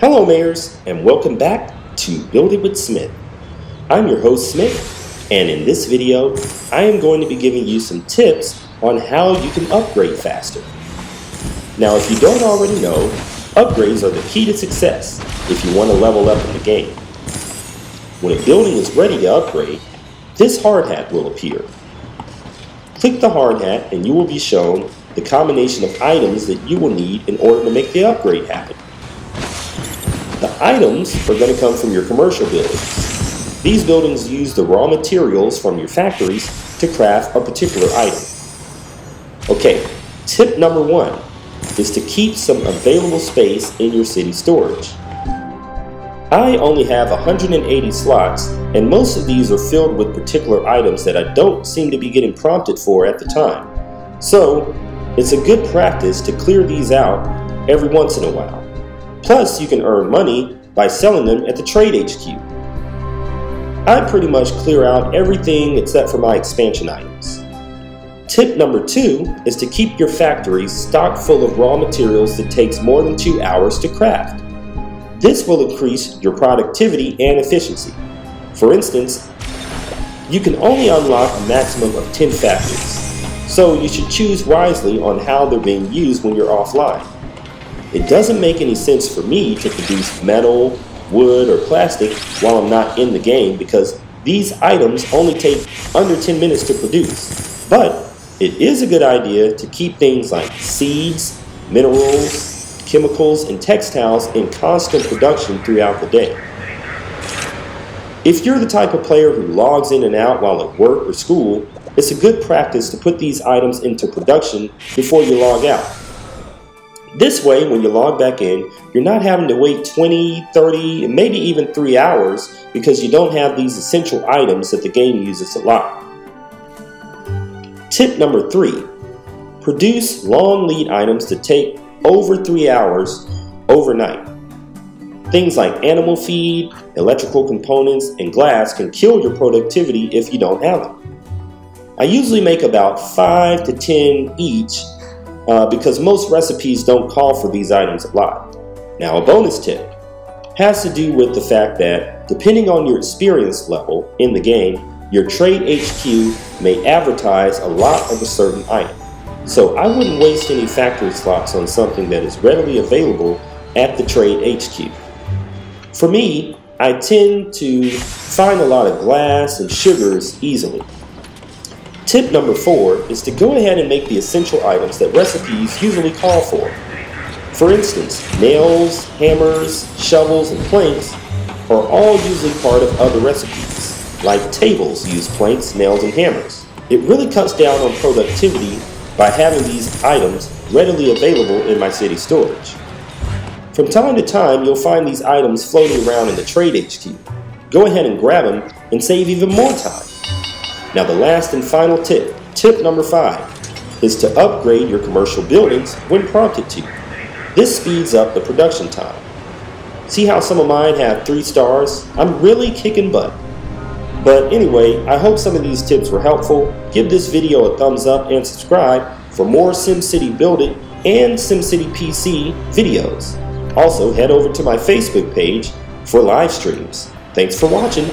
Hello, Mayors, and welcome back to Buildit with Smith. I'm your host, Smith, and in this video, I am going to be giving you some tips on how you can upgrade faster. Now, if you don't already know, upgrades are the key to success if you want to level up in the game. When a building is ready to upgrade, this hard hat will appear. Click the hard hat and you will be shown the combination of items that you will need in order to make the upgrade happen. The items are going to come from your commercial buildings. These buildings use the raw materials from your factories to craft a particular item. Okay, tip number one is to keep some available space in your city storage. I only have 180 slots, and most of these are filled with particular items that I don't seem to be getting prompted for at the time. So, it's a good practice to clear these out every once in a while. Plus, you can earn money by selling them at the Trade HQ. I pretty much clear out everything except for my expansion items. Tip number two is to keep your factories stocked full of raw materials that takes more than two hours to craft. This will increase your productivity and efficiency. For instance, you can only unlock a maximum of 10 factories, so you should choose wisely on how they're being used when you're offline. It doesn't make any sense for me to produce metal, wood, or plastic while I'm not in the game because these items only take under 10 minutes to produce. But it is a good idea to keep things like seeds, minerals, chemicals, and textiles in constant production throughout the day. If you're the type of player who logs in and out while at work or school, it's a good practice to put these items into production before you log out. This way, when you log back in, you're not having to wait 20, 30, maybe even 3 hours because you don't have these essential items that the game uses a lot. Tip number 3. Produce long lead items to take over 3 hours overnight. Things like animal feed, electrical components, and glass can kill your productivity if you don't have them. I usually make about 5 to 10 each uh, because most recipes don't call for these items a lot. Now, a bonus tip has to do with the fact that depending on your experience level in the game, your trade HQ may advertise a lot of a certain item. So I wouldn't waste any factory slots on something that is readily available at the trade HQ. For me, I tend to find a lot of glass and sugars easily. Tip number four is to go ahead and make the essential items that recipes usually call for. For instance, nails, hammers, shovels, and planks are all usually part of other recipes, like tables use planks, nails, and hammers. It really cuts down on productivity by having these items readily available in my city storage. From time to time, you'll find these items floating around in the Trade HQ. Go ahead and grab them and save even more time. Now the last and final tip, tip number five, is to upgrade your commercial buildings when prompted to. This speeds up the production time. See how some of mine have three stars? I'm really kicking butt. But anyway, I hope some of these tips were helpful. Give this video a thumbs up and subscribe for more SimCity BuildIt and SimCity PC videos. Also, head over to my Facebook page for live streams. Thanks for watching.